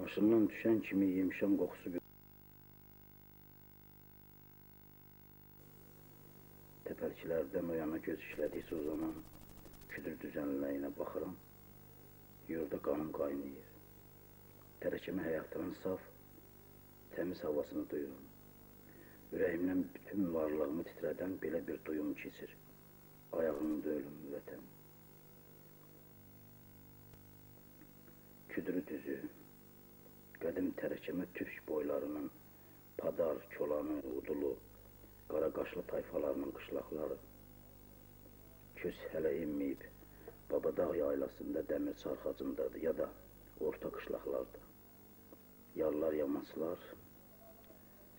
Maşından düşən kimi yemişan qoxusu bir Təpəlkilərdən o yana göz işlədikcə uzanan küdür düzənləyinə baxıram. Yurda qanım qaynayır. Tərəkəmə həyatının saf, təmiz havasını duyuram. Ürəyimdən bütün varlığımı titrədən belə bir duyum keçir. Ayağımda ölüm vətən. Küdürü düzü, qədim tərəkəmə türk boylarının, padar, çolanı, udulu, qaraqaşlı tayfalarının qışlaqları. Köz hələ inməyib, Babadağ yaylasında dəmir çarxacındadır ya da orta qışlaqlarda. Yarlar, yamaçlar,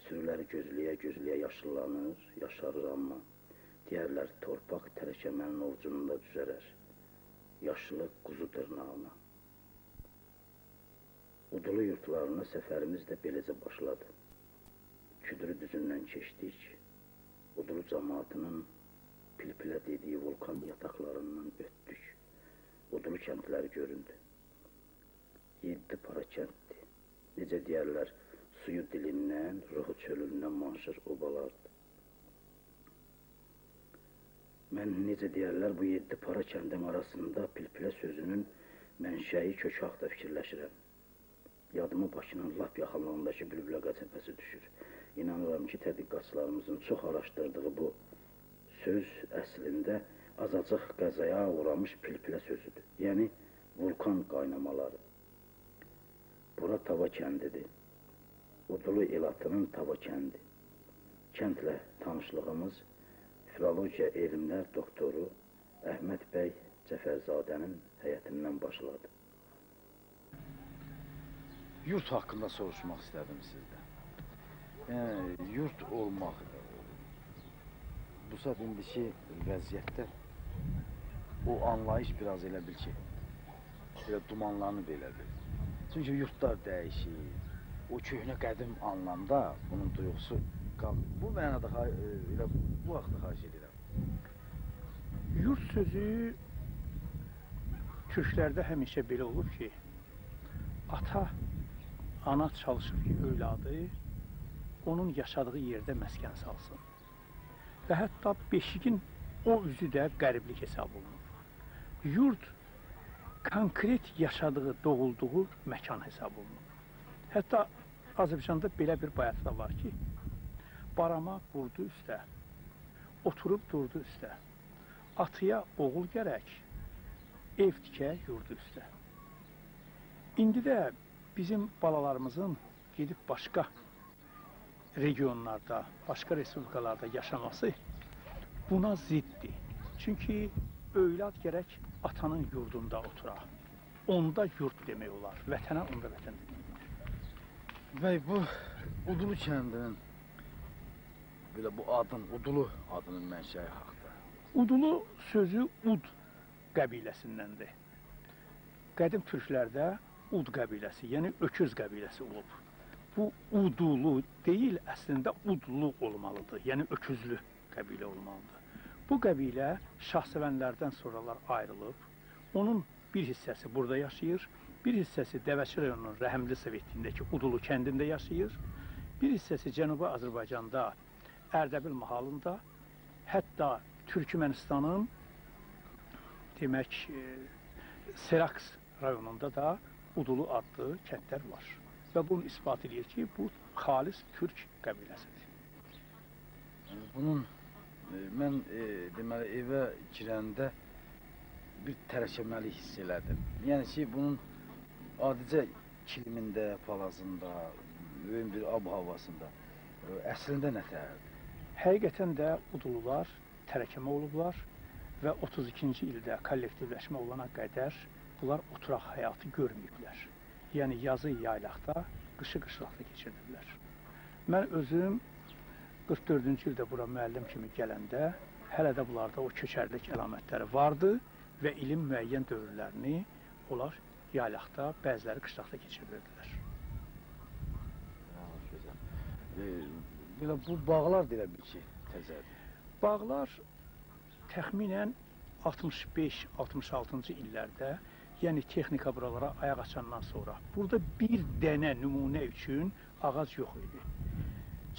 sürüləri gözləyə-gözləyə yaşıllanır, yaşarır amma deyərlər torpaq tərəkəmənin ovcunda düzərər, yaşlı quzu dırnağına. Udulu yurtlarına səfərimiz də beləcə başladı. Küdürü düzündən keçdik, Udulu cəmaatının pilpilə dediyi vulkan yataqlarından ötdük. Udulu kəndləri göründü. Yeddi para kənddir. Necə deyərlər, suyu dilindən, ruhu çölündən manşır obalardı. Mən necə deyərlər, bu yeddi para kəndin arasında pilpilə sözünün mənşəyi kök haqda fikirləşirəm. Yadıma Bakının lap yaxınlığındakı bülbülə qəçəbəsi düşür. İnanıram ki, tədqiqatçılarımızın çox araşdırdığı bu söz əslində azacıq qəzaya uğramış pilpilə sözüdür. Yəni, vulkan qaynamaları. Bura Tava kəndidir. Udulu elatının Tava kəndi. Kəndlə tanışlığımız filologiya elmlər doktoru Əhməd bəy Cəfərzadənin həyətindən başladı. Yurt haqqında soruşmaq istədim sizdən. Yəni, yurt olmaq bu saat indiki vəziyyətdə o anlayış biraz elə bil ki, belə dumanlanıb elədir. Çünki yurtlar dəyişir. O köhnə qədim anlamda bunun duyğusu qalmır. Bu mənada e, elə bu vaxtda xahiş edirəm. Yurt sözü türklərdə həmişə belə olub ki, ata, ana çalışır ki, övladı onun yaşadığı yerdə məskən salsın. Və hətta beşikin o üzü də qəriblik hesab olunur. Yurt konkret yaşadığı, doğulduğu məkan hesab olunur. Hətta Azərbaycanda belə bir bayat da var ki, barama qurdu üstə, oturub durdu üstə, atıya oğul gərək, ev tikə yurdu üstə. İndi də bizim balalarımızın gedib başqa regionlarda, başqa respublikalarda yaşaması buna ziddir. Çünki övlad gərək atanın yurdunda otura. Onda yurt demək olar. Vətənə onda vətən demək. Bəy, bu Udulu kəndinin belə bu adın, Udulu adının mənşəyi haqda. Udulu sözü Ud qəbiləsindəndir. Qədim türklərdə Ud qəbiləsi, yəni öküz qəbiləsi olub. Bu Udulu deyil, əslində Udlu olmalıdır, yəni öküzlü qəbilə olmalıdır. Bu qəbilə şahsevənlərdən sonralar ayrılıb, onun bir hissəsi burada yaşayır, bir hissəsi Dəvəçi rayonunun Rəhimli Sovetindəki Udulu kəndində yaşayır, bir hissəsi Cənubi Azərbaycanda Ərdəbil mahalında, hətta Türkmenistanın demək e, Seraks rayonunda da Udulu adlı kəndlər var. Və bunu ispat edir ki, bu xalis türk qəbiləsidir. Bunun e, mən e, deməli evə girəndə bir tərəkəməli hiss elədim. Yəni ki, bunun adicə kilimində, palazında, mühüm bir ab havasında e, əslində nə tərdir? Həqiqətən də udulular tərəkəmə olublar və 32-ci ildə kollektivləşmə olana qədər bunlar oturaq həyatı görməyiblər. Yəni yazı yaylaqda, qışı qışlaqda keçirdilər. Mən özüm 44-cü ildə bura müəllim kimi gələndə hələ də bunlarda o köçərlik əlamətləri vardı və ilin müəyyən dövrlərini onlar yaylaqda, bəziləri qışlaqda keçirirdilər. E, belə bu bağlar deyə bil ki, təzədir. Bağlar təxminən 65-66-cı illərdə yəni texnika buralara ayaq açandan sonra burada bir dənə nümunə üçün ağac yox idi.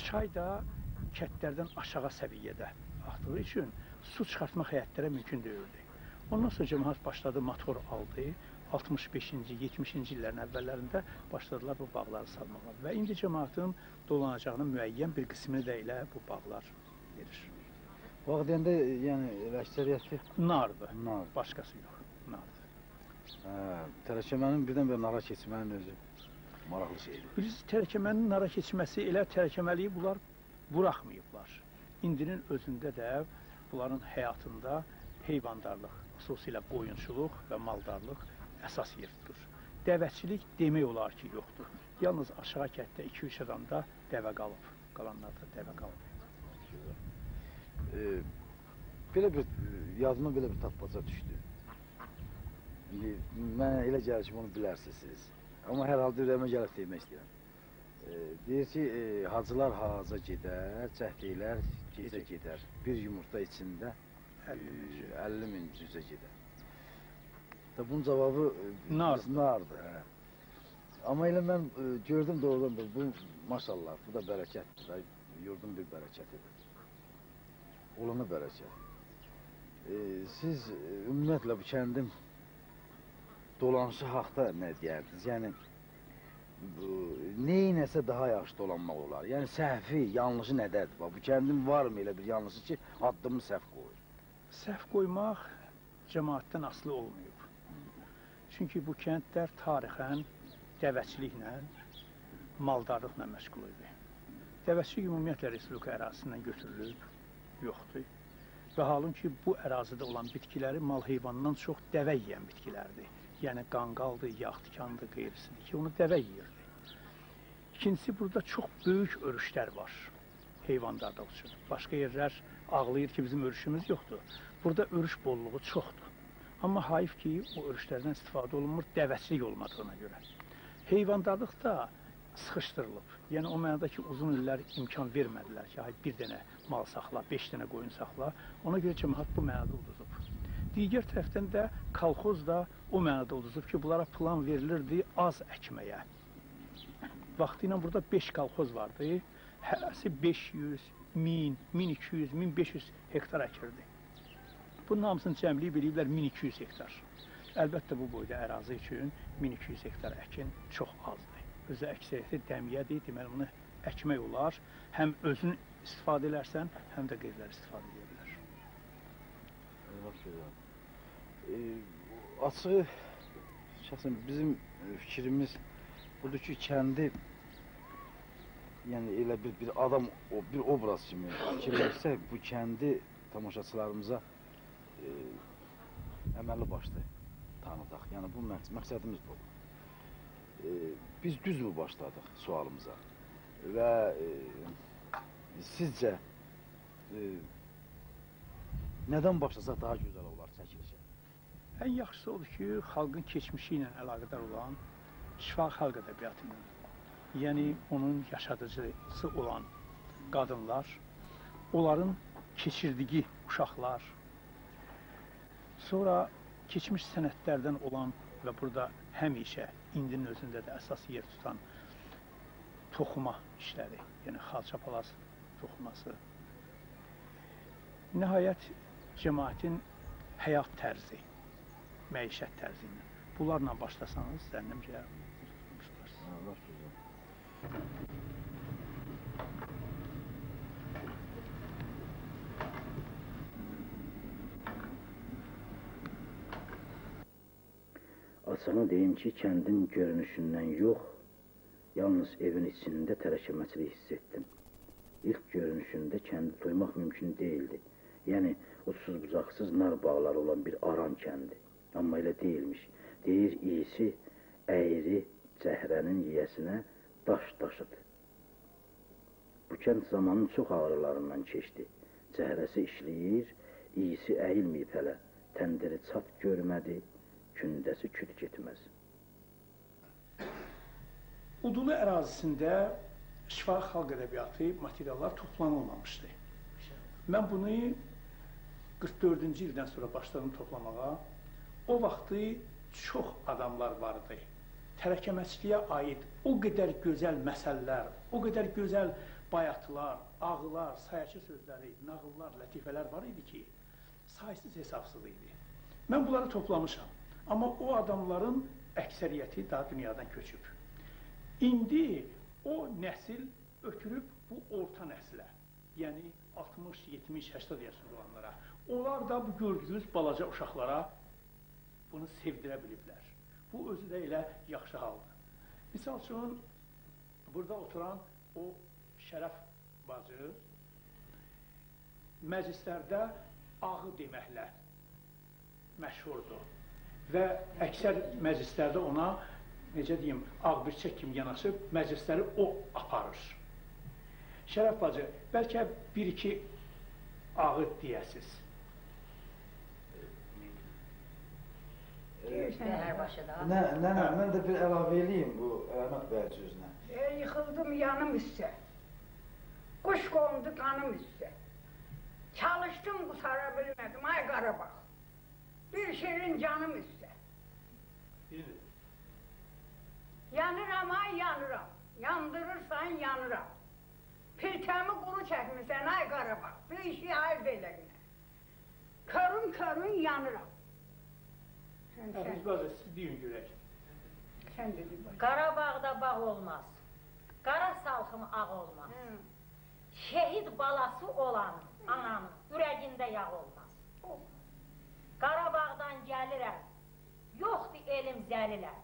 Çay da kətlərdən aşağı səviyyədə axdığı üçün su çıxartmaq həyətlərə mümkün deyildi. Ondan sonra cəmaət başladı motor aldı. 65-ci, 70-ci illərin əvvəllərində başladılar bu bağları salmağa və indi cəmaətin dolanacağının müəyyən bir qismini də elə bu bağlar verir. Bağ deyəndə yəni əksəriyyəti Nardır, nar. başqası yox. Hə, tərəkəmənin birdən bir nara keçmənin özü maraqlı şeydir. Biz tərəkəmənin nara keçməsi elə tərəkəməliyi bunlar buraxmayıblar. İndinin özündə də bunların həyatında heyvandarlıq, xüsusilə qoyunçuluq və maldarlıq əsas yer tutur. Dəvəçilik demək olar ki, yoxdur. Yalnız aşağı kətdə 2-3 adamda dəvə qalıb. Qalanlarda dəvə qalıb. E, belə bir yadıma belə bir tapmaca düşdü. İndi mənə elə gəlir ki, bunu bilərsiniz siz. Amma hər halda ürəyimə gəlib demək istəyirəm. E, deyir ki, e, hacılar haza gedər, cəhdəylər gecə gedər. Bir yumurta içində 50 min cüzə gedər. Da bunun cavabı e, Nardır. nardır. Hə. Amma elə mən e, gördüm doğrudan da bu maşallah, bu da bərəkətdir. da, Yurdun bir bərəkətidir. Olana bərəkət. E, siz e, ümumiyyətlə bu kəndin dolanışı haqda nə deyərdiniz? Yəni neynəsə daha yaxşı dolanmaq olar. Yəni səhvi, yanlışı nədədir? Bu kəndin varmı elə bir yanlışı ki, addımı səhv qoyur? Səhv qoymaq cəmaatdən asılı olmayıb. Çünki bu kəndlər tarixən dəvəçiliklə, maldarlıqla məşğul idi. Dəvəçilik ümumiyyətlə Respublika ərazisindən götürülüb, yoxdur. Və halın ki, bu ərazidə olan bitkiləri mal heyvandan çox dəvə yeyən bitkilərdir. Yəni qanqaldır, yağ tikandır, qeyrisidir ki, onu dəvə yeyirdi. İkincisi, burada çox böyük örüşlər var heyvandarda üçün. Başqa yerlər ağlayır ki, bizim örüşümüz yoxdur. Burada örüş bolluğu çoxdur. Amma hayf ki, o örüşlərdən istifadə olunmur dəvəçilik olmadığına görə. Heyvandarlıq da sıxışdırılıb. Yəni o mənada ki, uzun illər imkan vermədilər ki, ay bir dənə mal saxla, 5 dənə qoyun saxla. Ona görə cəmaət bu mənada uduzub. Digər tərəfdən də kolxoz da o mənada uduzub ki, bunlara plan verilirdi az əkməyə. Vaxtı ilə burada 5 kolxoz vardı. Hərəsi 500, 1000, 1200, 1500 hektar əkirdi. Bunun hamısını cəmləyib eləyiblər 1200 hektar. Əlbəttə bu boyda ərazi üçün 1200 hektar əkin çox azdır. Özü əksəriyyəti dəmiyədir, deməli bunu əkmək olar. Həm özün istifadə edərsən, həm də qeyriləri istifadə edə bilər. Lap gözəl. E, açığı şəxsən bizim e, fikrimiz budur ki, kəndi yəni elə bir bir adam o bir obraz kimi fikirləşsək, bu kəndi tamaşaçılarımıza e, əməlli başlı tanıdaq. Yəni bu məqs məqsədimiz bu. E, biz düzmü başladıq sualımıza? Və e, sizcə e, nədən başlasaq daha gözəl olar çəkilişə? Ən yaxşısı odur ki, xalqın keçmişi ilə əlaqədar olan şifahi xalq ədəbiyyatı ilə, yəni onun yaşadıcısı olan qadınlar, onların keçirdiyi uşaqlar, sonra keçmiş sənətlərdən olan və burada həmişə indinin özündə də əsas yer tutan toxuma işləri, yəni xalça palaz toxuması. Nəhayət cəmaətin həyat tərzi, məişət tərzi ilə. Bunlarla başlasanız, zənnimcə Ha, lap gözəl. Açığını deyim ki, kəndin görünüşündən yox, yalnız evin içində tərəkəməçilik hiss etdim. İlk görünüşündə kəndi duymaq mümkün değildi. Yəni, uçsuz bucaqsız nar bağları olan bir aran kəndi. Amma elə deyilmiş. Deyir, iyisi əyri cəhrənin yiyəsinə daş daşıdı. Bu kənd zamanın çox ağrılarından keçdi. Cəhrəsi işləyir, iyisi əyilməyib hələ. Təndiri çat görmədi, kündəsi küt getməz. Udulu ərazisində şifahi xalq ədəbiyyatı materiallar toplanılmamışdı. Mən bunu 44-cü ildən sonra başladım toplamağa. O vaxtı çox adamlar var idi. Tərəkəməçiliyə aid o qədər gözəl məsəllər, o qədər gözəl bayatlar, ağılar, sayaçı sözləri, nağıllar, lətifələr var idi ki, saysız hesabsız idi. Mən bunları toplamışam. Amma o adamların əksəriyyəti daha dünyadan köçüb. İndi o nəsil ötürüb bu orta nəslə, yəni 60, 70, 80 yaşında olanlara, onlar da bu gördüyünüz balaca uşaqlara bunu sevdirə biliblər. Bu özü də elə yaxşı haldır. Misal üçün, burada oturan o Şərəf bacı məclislərdə ağı deməklə məşhurdur və əksər məclislərdə ona necə deyim, ağbirçək kimi yanaşıb məclisləri o aparır. Şərəf bacı, bəlkə bir-iki ağı deyəsiz. Deyirsən başı da. Nə, nənə, mən də bir əlavə eləyim bu Əhməd bəy sözünə. E, yıxıldım yanım üstə. Kuş kondu kanım üstə. Çalışdım qutara bilmədim, ay Qarabağ. Bir şirin canım üstə. Yanıram ay yanıram. Yandırırsan yanıram. Piltəmi quru çəkmirsən ay Qarabağ. Bir işi hayır beləyinə. Körün körün yanıram. Əziz bacı, siz deyin görək. sən dedin bak. Qarabağda bağ olmaz. Qara salxım ağ olmaz. Hı. Şehid balası olan ananın ürəyində yağ olmaz. Qarabağdan gəlirəm. Yoxdur elim zəliləm.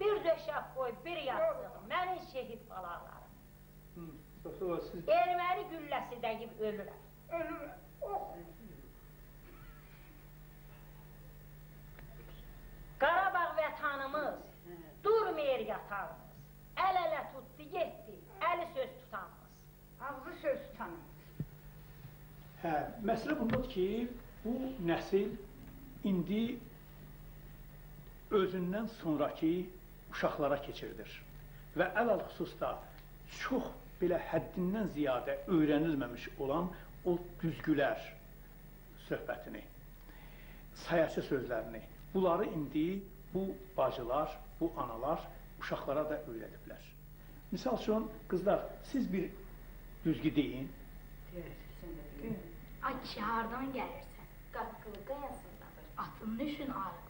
Bir döşək qoy, bir yatsın. Mənim şehid balalarım. Hı, Erməni gülləsi dəyib ölürəm. Ölür. Oh. Qarabağ vətənimiz durmayır yatağımız. Əl-ələ tutdu, getdi. Əli söz tutanımız. Ağzı söz tutanım. Hə, məsələ bundadır ki, bu nəsil indi özündən sonrakı uşaqlara keçirilir. Və əlal xüsusda çox belə həddindən ziyadə öyrənilməmiş olan o düzgülər söhbətini, sayaçı sözlərini, bunları indi bu bacılar, bu analar uşaqlara da öyrədiblər. Misal üçün, qızlar, siz bir düzgü deyin. Ay kişi hardan gəlirsən? Qaqqılı qayasındadır. Atın nüşün arıq.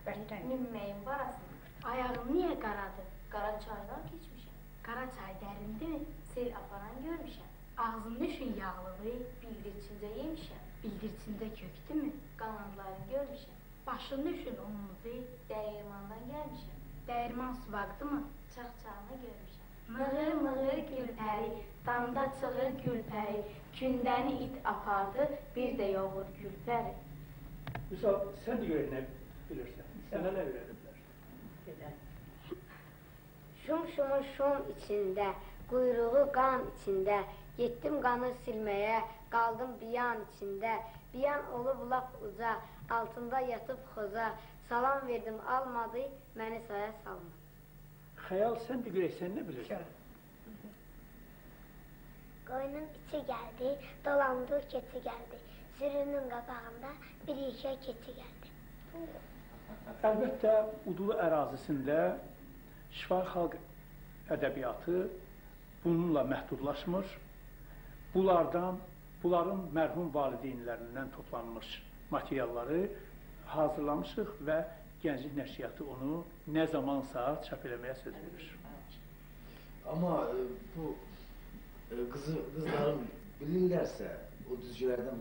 Minməyin barasında. Ayağın niyə qaradır? Qara çaydan keçmişəm. Qara çay dərindirmi? Sel aparan görmüşəm. Ağzın nüşün yağlıdır. Bildirçində yemişəm. Bildirçində köktümü? Qanadlarını görmüşəm. Başın nüşün unludur. Dəyirmandan gəlmişəm. Dəyirman suvaqdı mı? Çax-çağını görmüşəm. Mığır mığır gülpəri, damda çıxır gülpəri, kündəni it apardı, bir də yoğur gülpəri. Misal, sən də görək nə bilirsən. Sənə nə öyrədiblər? Şum şumun şum içində, quyruğu qan içində, getdim qanı silməyə, qaldım biyan içində, biyan olub lap uca, altında yatıb xoza, salam verdim almadı, məni saya salmadı. Xəyal, sən də görək, sən nə bilirsən? Qoyunun içi gəldi, dolandı keçi gəldi. Sürünün qabağında bir işə keçi gəldi. Əlbəttə, Udulu ərazisində şifahi xalq ədəbiyyatı bununla məhdudlaşmır. Bunlardan, bunların mərhum valideynlərindən toplanmış materialları hazırlamışıq və Gənclik Nəşriyyatı onu nə zamansa çap eləməyə söz verir. Amma e, bu e, qızı, qızlarım bilirlərsə o düzgülərdən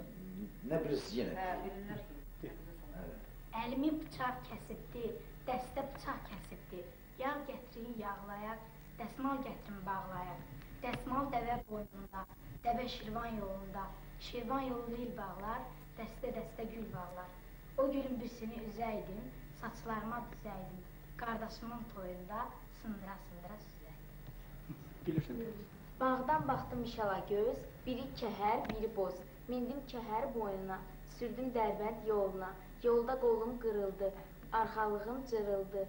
nə bilirsiniz yenə? Evet. Əlimi bıçaq kəsibdi, dəstə bıçaq kəsibdi. Yağ gətirin yağlayaq, dəsmal gətirin bağlayaq. Dəsmal dəvə boynunda, dəvə Şirvan yolunda. Şirvan yolu il bağlar, dəstə-dəstə gül bağlar. O gülün birisini üzəydim, saçlarıma düzəydim. Qardaşımın toyunda sındıra-sındıra süzəydim. Bilirsən? Bağdan baxdım işala göz, biri kəhər, biri boz. Mindim kəhər boynuna, sürdüm dərbənd yoluna. Yolda qolum qırıldı, arxalığım cırıldı.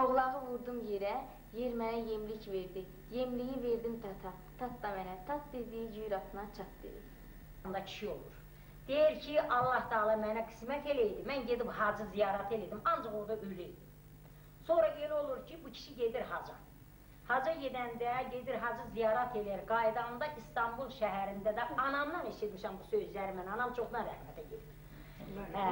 Oğlağı vurdum yerə, yer mənə yemlik verdi. Yemliyi verdim tata, tat da mənə, tat dediyi cür atına çat dedi. Onda kişi olur. Deyir ki, Allah Taala mənə qismət eləydi. Mən gedib hacı ziyarət elədim, ancaq orada öləydim. Sonra elə olur ki, bu kişi gedir haca. Haca gedəndə gedir hacı ziyarət eləyir. Qaydanda İstanbul şəhərində də anamdan eşitmişəm bu sözləri mən. Anam çoxdan rəhmətə gedir. Hə.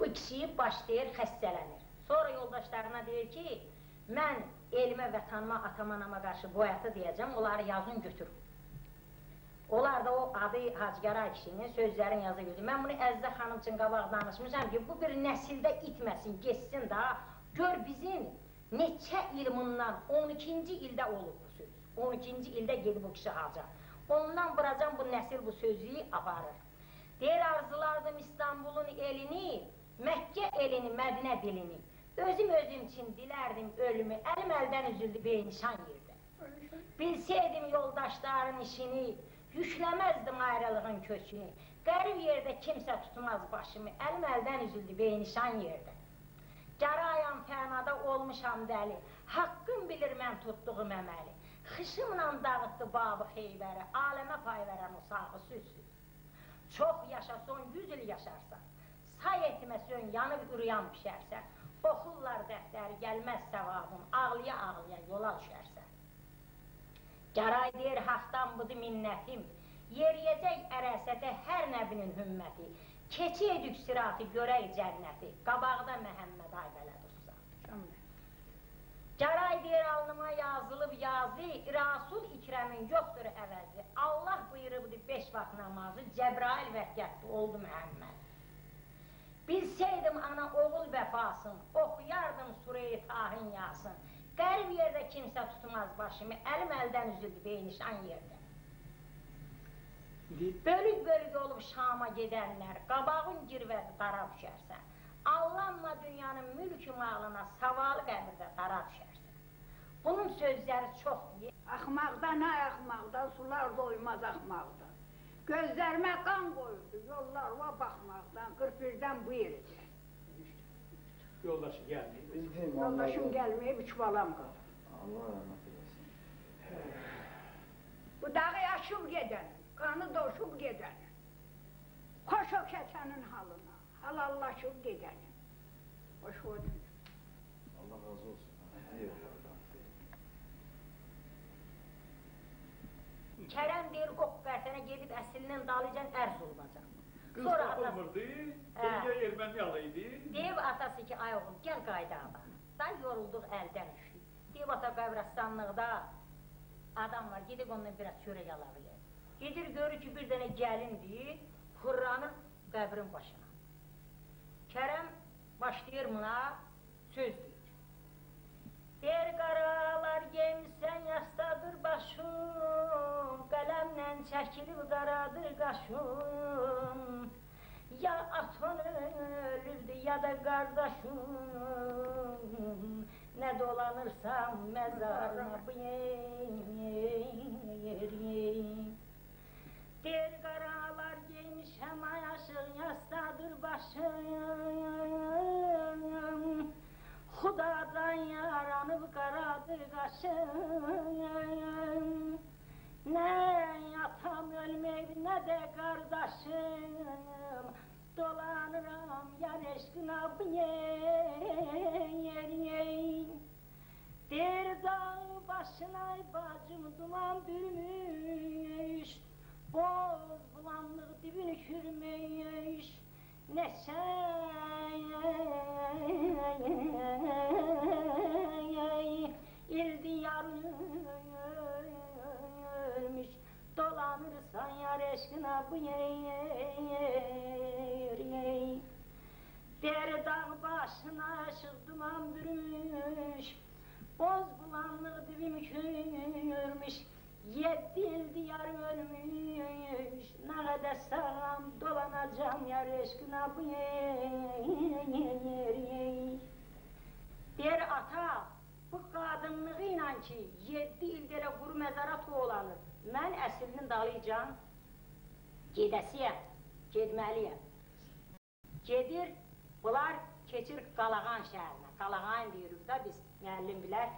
Bu kişi başlayır xəstələnir. Sonra yoldaşlarına deyir ki, mən elmə və tanıma atamanama qarşı boyatı deyəcəm, onları yazın götür. Onlar da o adı Hacıqara kişinin sözlərin yazı gördü. Mən bunu Əzzə xanım üçün qabaq danışmışam ki, bu bir nəsildə itməsin, geçsin da, gör bizim neçə il bundan, 12-ci ildə olub bu söz. 12-ci ildə gedib bu kişi hacı. Ondan buracan bu nəsil bu sözü aparır. Deyir, arzulardım İstanbulun elini, Məkkə elini, Mədinə dilini. Özüm özüm üçün dilərdim ölümü, əlim əldən üzüldü beynişan yerdə. Bilsəydim yoldaşların işini, Yükləməzdim ayrılığın kökünü. Qərib yerdə kimsə tutmaz başımı, əlim əldən üzüldü beynişan yerdə. Gərayam fənada olmuşam dəli, haqqım bilir mən tutduğum əməli. Xışımla dağıtdı babı xeybəri, aləmə pay verən o sağı süzsüz. Çox yaşason, yüz il yaşarsan, say etməsən, yanıb ürüyan pişərsən, oxurlar dəftəri, gəlməz səvabın, ağlaya-ağlaya yola düşərsən. Gəray deyir, haqdan budur minnətim, yeriyəcək ərəsədə hər nəbinin hümməti, keçi edük siratı görək cənnəti, qabaqda Məhəmməd Aybələ dursa. Gəray deyir, alnıma yazılıb yazı, Rasul İkrəmin yoxdur əvəzi, Allah buyurubdur beş vaxt namazı, Cəbrail vəhdətdir, oldu Məhəmməd. Bilsəydim ana oğul vəfasın, oxuyardım surəyi tahin yasın, Qərib yerdə kimsə tutmaz başımı, əlim əldən üzüldü beynişan yerdə. Bölük-bölük olub Şama gedənlər, qabağın girvədi dara düşərsən. Allanma dünyanın mülkü malına, savalı qəbirdə dara düşərsən. Bunun sözləri çoxdur. Axmaqda nə axmaqda, sular doymaz axmaqda. Gözlerime kan koyuldu yollarıma bakmaktan, 41'den bu yere Yoldaşım gelmiyor. Üzgünüm Yoldaşım gelmeyip üç balam kaldı. Allah rahmet eylesin. Bu dağı yaşıp giden, kanı doşup giden. Koş o kesenin halına, halallaşıp giden. Hoş oldu. Allah razı olsun. Kərəm deyir, qoq qərtənə gedib əsilinin dalıcan ərz olunacaq. Qız tapılmırdı, Türkiyə erməni alaydı. deyib atası ki, ay oğul, gəl qayda adamı. Da yorulduq əldən düşdük. Deyib ata qəbrəstanlıqda adam var, gedib ondan biraz çörək ala bilir. Gedir, görür ki, bir dənə gəlindir, fırlanır qəbrin başına. Kərəm başlayır buna söz deyir. Der qaralar gemsən yastadır başım, qələmlə çəkilib qaradır qaşım. Ya atan ölürdü ya da qardaşım, nə dolanırsam məzarına bu yerim. Der qaralar geymişəm ayaşıq yastadır başım. Xudadan yaranıb qaradır qaşım Nə atam ölməyib, nə də qardaşım Dolanıram yan eşqına bu yer, yer Der dağ başına bacım duman bürmüş Boz bulanlıq dibini kürmüş Neçə ildi yarılmış Dolanırsan yar eşkına bu yer Der dağ başına ışık duman bürümüş. Boz bulanlık dibim kürmüş. Yedi il diyar ölmüş, ne kadar sağlam dolanacağım yar eşkına bu yer. Der ata, bu qadınlığıyla ki, yedi il derə quru məzara toğlanır, mən əslinin dalıcan gedəsiyəm, gedməliyəm. Gedir, bunlar keçir Qalağan şəhərinə, Qalağan deyirik da biz, müəllim bilər,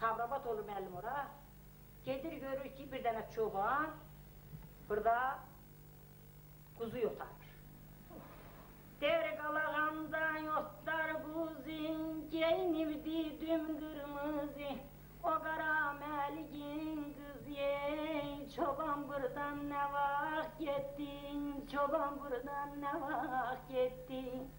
Sabrabat olur müəllim ora, Gedir görür ki bir dənə çoban burada kuzu yotarır. Sergalağanda yotlar kuzin, giyinirdi dümkırmızı. O kara meligin kız ye, çoban buradan ne vak gittin, çoban buradan ne vak gittin.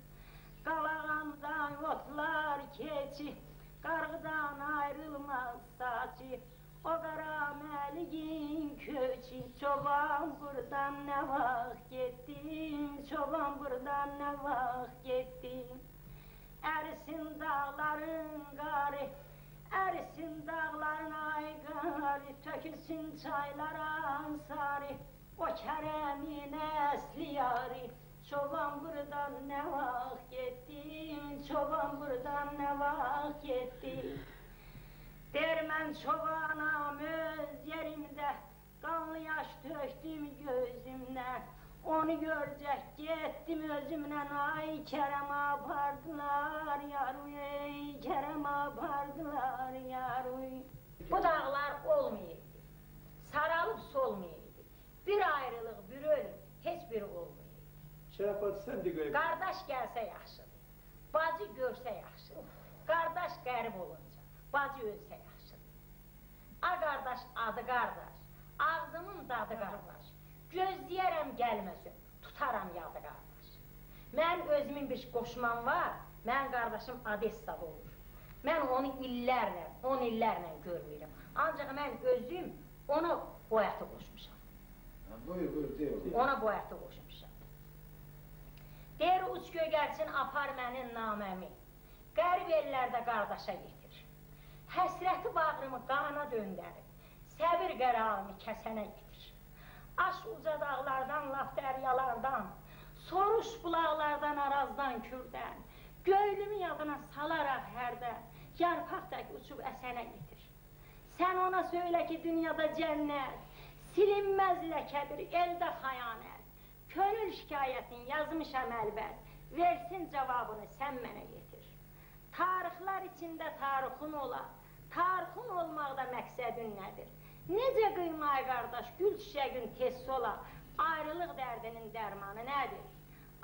Kalağandan otlar keçi, kargıdan ayrılmaz saçı. O qara məligin köçü, çoban burdan nə vaxt getdin, çoban burdan nə vaxt getdin. Ərisin dağların qarı, ərisin dağların ay qarı, tökülsün çaylara sarı, o kərəmin əsli yarı. Çoban burdan nə vaxt getdin, çoban burdan nə vaxt getdin. Der mən çobanam öz yerimdə, qanlı yaş tökdüm gözümdən. Onu görcək getdim özümlə, ay Kərəm apardılar yaruy, ey Kərəm apardılar yaruy. Bu dağlar olmayaydı, saralıb solmayaydı. Bir ayrılıq, bir ölüm, heç biri olmayaydı. Şərəfat sən də qoy. Qardaş gəlsə yaxşıdır, bacı görsə yaxşıdır. Qardaş qərib olunca, bacı ölsə yaxşıdır. A qardaş adı qardaş, ağzımın dadı qardaş. Gözləyərəm gəlməsin, tutaram yadı qardaş. Mən özümün bir qoşmam var, mən qardaşım Adessada olur. Mən onu illərlə, on illərlə görmürəm. Ancaq mən özüm ona boyatı qoşmuşam. Buyur, buyur, deyil. Ona boyatı qoşmuşam. Deyir uç gögərçin apar mənim naməmi. Qərib ellərdə qardaşa yetir. Həsrəti bağrımı qana döndərir. Səbir qərarımı kəsənə getir. Aş uca dağlardan, laf dəryalardan, soruş bulaqlardan, arazdan, kürdən, göylümü yadına salaraq hərdən, yarpaq tək uçub əsənə getir. Sən ona söylə ki, dünyada cənnət, silinməz ləkədir, eldə xayanət. Könül şikayətin yazmışam əlbət, versin cavabını sən mənə yetir. Tarixlər içində tarixun ola, tarixun olmaqda məqsədin nədir? Necə qıymay qardaş, gül çiçəgin tez sola, ayrılıq dərdinin dərmanı nədir?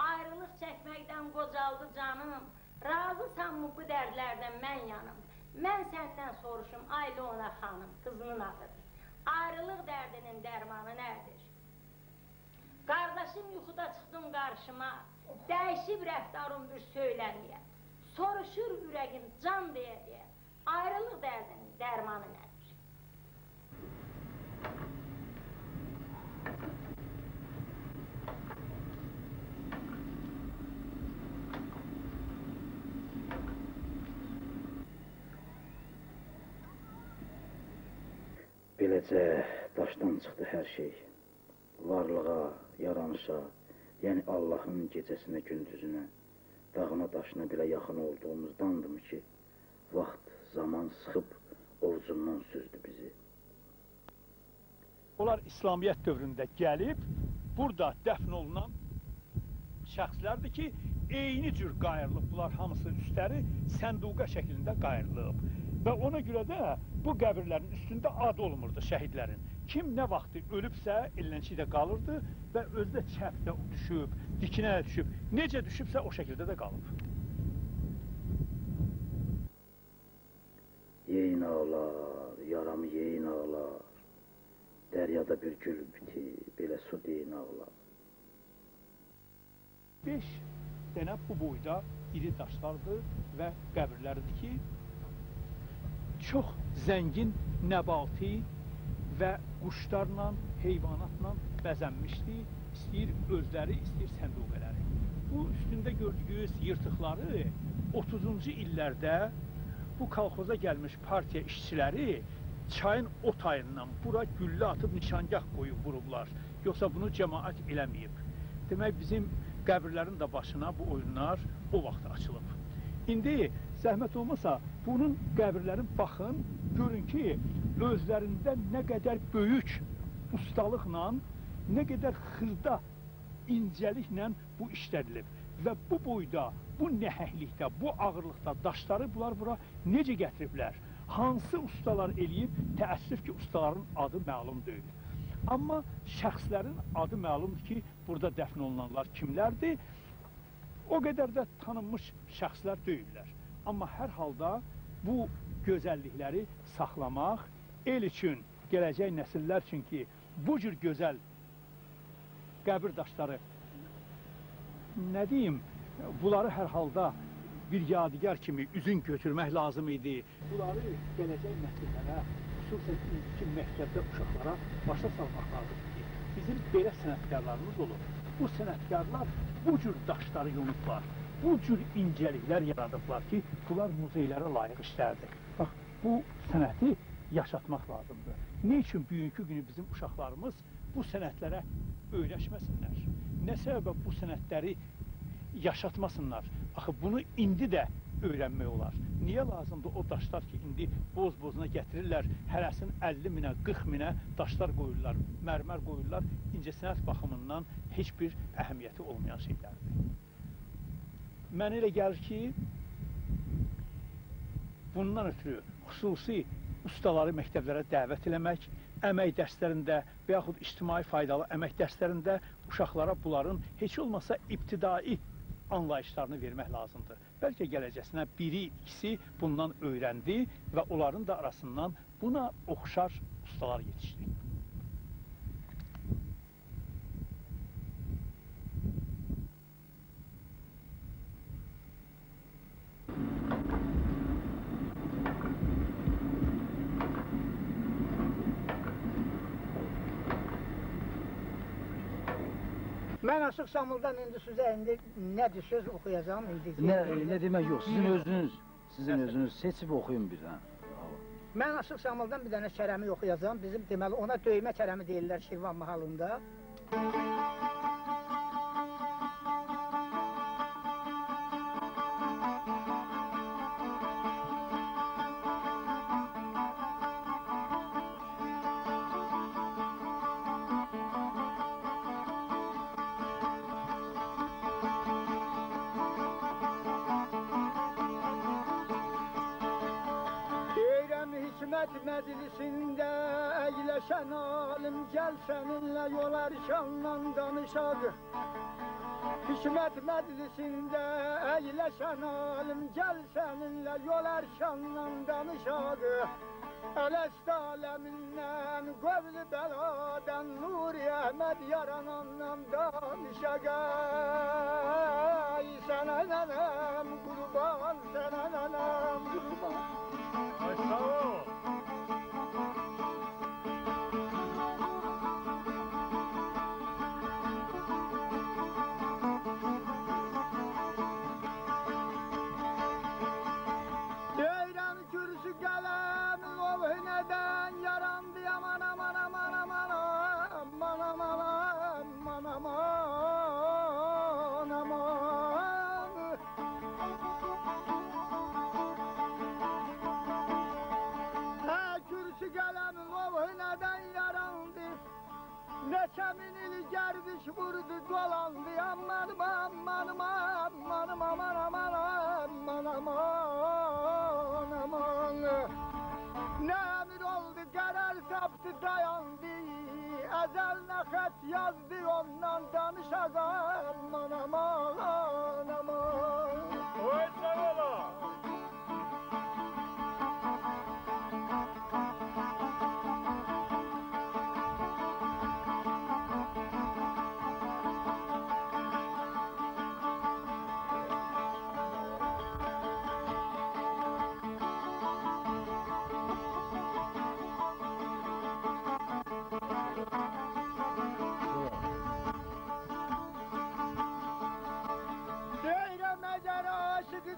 Ayrılıq çəkməkdən qocaldı canım, razısanmı bu dərdlərdən mən yanım? Mən səndən soruşum, ay Lona xanım, qızının adıdır. Ayrılıq dərdinin dərmanı nədir? Qardaşım yuxuda çıxdın qarşıma, dəyişib rəftarım bir söyləməyə. Soruşur ürəgim can deyə deyə, ayrılıq dərdinin dərmanı nədir? Beləcə daşdan çıxdı hər şey. Varlığa, yaranışa, yəni Allahın gecəsinə, gündüzünə, dağına, daşına belə yaxın olduğumuzdandım ki, vaxt, zaman sıxıb ovcundan süzdü bizi. Onlar İslamiyyət dövründə gəlib, burada dəfn olunan şəxslərdir ki, eyni cür qayırılıb. Bunlar hamısı üstləri sənduqa şəklində qayırılıb. Və ona görə də bu qəbirlərin üstündə ad olmurdu şəhidlərin. Kim nə vaxtı ölübsə, elənçi də qalırdı və özdə çəpdə düşüb, dikinə düşüb, necə düşübsə o şəkildə də qalıb. Yeyin ağlar, yaramı yeyin ağlar, dəryada bir gül biti, belə su deyin ağlar. 5 dənə bu boyda iri daşlardır və qəbirlərdir ki, çox zəngin nəbati və quşlarla, heyvanatla bəzənmişdi. İstəyir özləri, istəyir sənduqələri. Bu üstündə gördüyünüz yırtıqları 30-cu illərdə bu kolxoza gəlmiş partiya işçiləri çayın o tayından bura güllə atıb nişangah qoyub vurublar. Yoxsa bunu cəmaət eləməyib. Demək bizim qəbirlərin də başına bu oyunlar o vaxt açılıb. İndi zəhmət olmasa bunun qəbirlərin baxın, görün ki, özlərində nə qədər böyük ustalıqla, nə qədər xırda incəliklə bu işlədilib. Və bu boyda, bu nəhəklikdə, bu ağırlıqda daşları bunlar bura necə gətiriblər? Hansı ustalar eləyib? Təəssüf ki, ustaların adı məlum deyil. Amma şəxslərin adı məlumdur ki, burada dəfn olunanlar kimlərdir? O qədər də tanınmış şəxslər deyirlər. Amma hər halda bu gözəllikləri saxlamaq el üçün, gələcək nəsillər üçün ki, bu cür gözəl qəbir daşları nə deyim, bunları hər halda bir yadigar kimi üzün götürmək lazım idi. Bunları gələcək nəsillərə, xüsusən indiki məktəbdə uşaqlara başa salmaq lazımdır ki, bizim belə sənətkarlarımız olur. Bu sənətkarlar bu cür daşları yonublar, bu cür incəliklər yaradıblar ki, bunlar muzeylərə layiq işlərdir. Bax, bu sənəti yaşatmaq lazımdır. Ne üçün bugünkü günü bizim uşaqlarımız bu sənətlərə öyrəşməsinlər? Nə səbəbə bu sənətləri yaşatmasınlar? Axı bunu indi də öyrənmək olar. Niyə lazımdır o daşlar ki, indi boz-bozuna gətirirlər, hərəsin 50 minə, 40 minə daşlar qoyurlar, mərmər qoyurlar, incəsənət baxımından heç bir əhəmiyyəti olmayan şeylərdir. Mənə elə gəlir ki, bundan ötürü xüsusi ustaları məktəblərə dəvət eləmək, əmək dərslərində və yaxud ictimai faydalı əmək dərslərində uşaqlara bunların heç olmasa ibtidai anlayışlarını vermək lazımdır. Bəlkə gələcəsinə biri, ikisi bundan öyrəndi və onların da arasından buna oxşar ustalar yetişdi. Mən Aşıq Samıldan indi sizə indi nədir söz oxuyacağam indi. Nə, nə demək yox, sizin özünüz, sizin özünüz seçib oxuyun bir hə. Mən Aşıq Samıldan bir dənə kərəmi oxuyacağam. Bizim deməli ona döymə kərəmi deyirlər Şirvan mahalında. Hikmet meclisinde eyleşen alim Gel seninle yol erşanla danışak Hikmet meclisinde eyleşen alim Gel seninle yol erşanla danışak Elest aleminden gövlü beladan Nuri Ahmet yaranandan danışak Ay sana nenem kurban amanım amanım aman aman aman aman aman Ne emir oldu karar saptı dayandı Ezel ne xət yazdı ondan danışacağım aman aman aman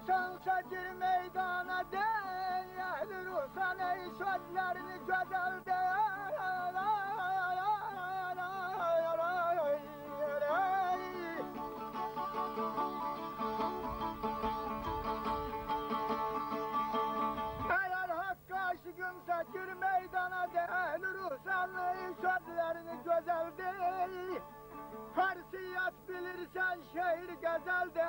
Sansa gir meydana değerli Ruhsan ey sözlerini güzel de. Eğer hakka aşıkımsa gir meydana değerli Ruhsan ey sözlerini güzel değil Farsiyat bilirsen şehir gezel de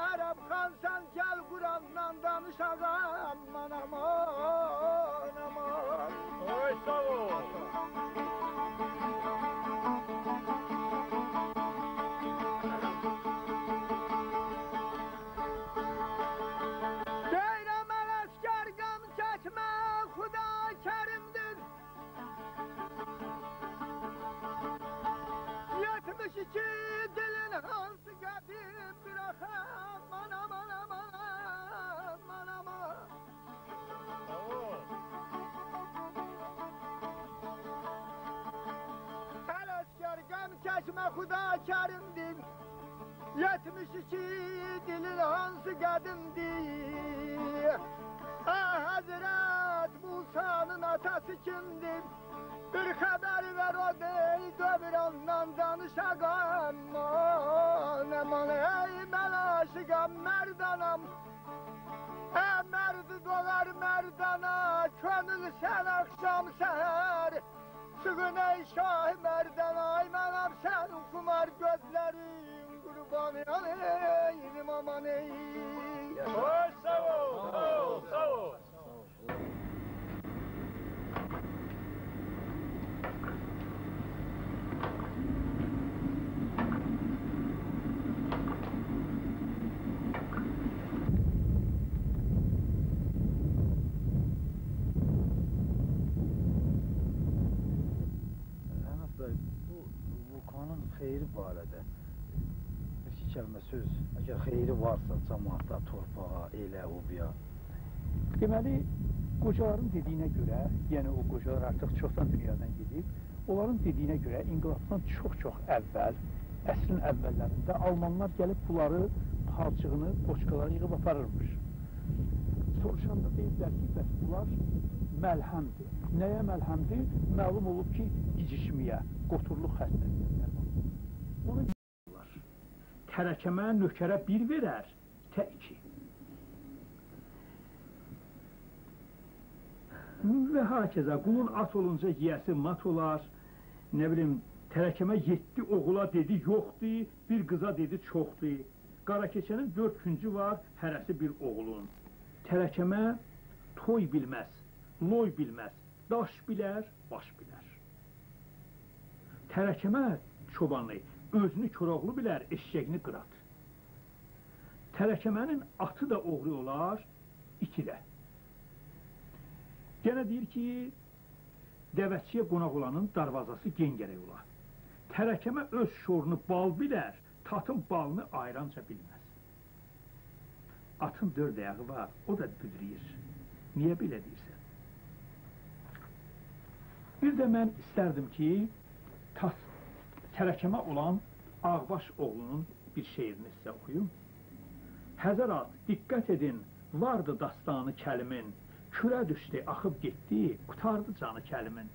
Hakan sen gel Kur'an'dan danış ağam aman aman aman. Oy sağ ol. Kerimdir. 72 Halime Huda kerimdim Yetmiş iki dilin hansı kadimdi Ah Hazret Musa'nın atası kimdi? Bir haber ver o değil dövrandan danışak aman Aman ey ben aşıkam merdanam. E merdi dolar merdana Könül sen akşam seher. Sığın ey şah mərdan, ay mənəm sən kumar gözlərim. Qurban yanayım aman ey. Hoş sağ ol, sağ ol, sağ ol. Xeyri barədə bir-iki kəlmə söz, əgər xeyri varsa cəmaata, torpağa, elə, ubiya. Deməli, qocaların dediyinə görə, yəni o qocalar artıq çoxdan dünyadan gedib, onların dediyinə görə inqilabdan çox-çox əvvəl, əsrin əvvəllərində almanlar gəlib bunları palçığını, boçkaları yığıb aparırmış. Soruşanda deyiblər ki, bəs bunlar məlhəmdir. Nəyə məlhəmdir? Məlum olub ki, gicişməyə, qoturluq xəstəliyinə. Onu deyirlər. Tərəkəmə nökərə bir verər, tə iki. Və hakeza qulun at olunca yiyəsi mat olar. Nə bilim, tərəkəmə yetdi oğula dedi yoxdur, bir qıza dedi çoxdur. Qara keçənin dörd küncü var, hərəsi bir oğlun. Tərəkəmə toy bilməz, loy bilməz, daş bilər, baş bilər. Tərəkəmə çobanı özünü Koroğlu bilər, eşşəğini qırat. Tərəkəmənin atı da oğru olar, iki də. Yenə deyir ki, dəvətçiyə qonaq olanın darvazası gen gərək ola. Tərəkəmə öz şorunu bal bilər, tatın balını ayranca bilməz. Atın dörd ayağı var, o da büdrəyir. Niyə belə deyirsən? Bir də mən istərdim ki, tərəkəmə olan Ağbaş oğlunun bir şeirini sizə oxuyum. Həzərat, diqqət edin, vardı dastanı kəlimin, kürə düşdü, axıb getdi, qutardı canı kəlimin.